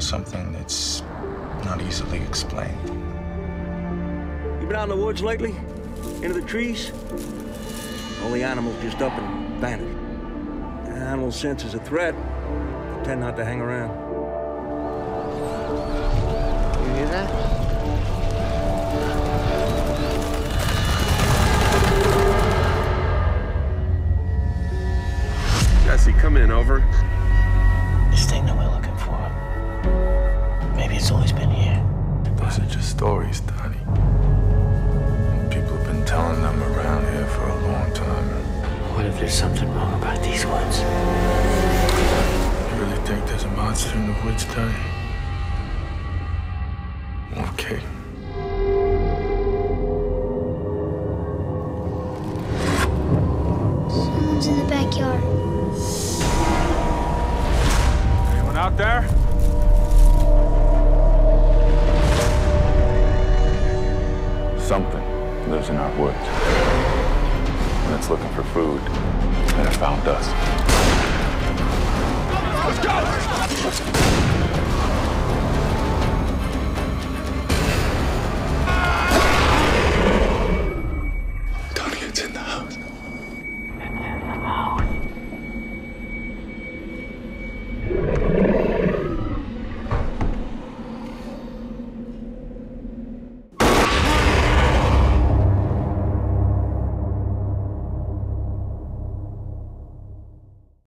or something that's not easily explained. You been out in the woods lately? Into the trees? All the animals just up and vanish. Animals sense as a threat. They tend not to hang around. You hear that? Jesse, come in, over. Those are just stories, Donnie. People have been telling them around here for a long time. What if there's something wrong about these woods? You really think there's a monster in the woods, Donnie? Okay. Someone's in the backyard. Anyone out there? Something lives in our woods. And it's looking for food. And it found us. Let's go!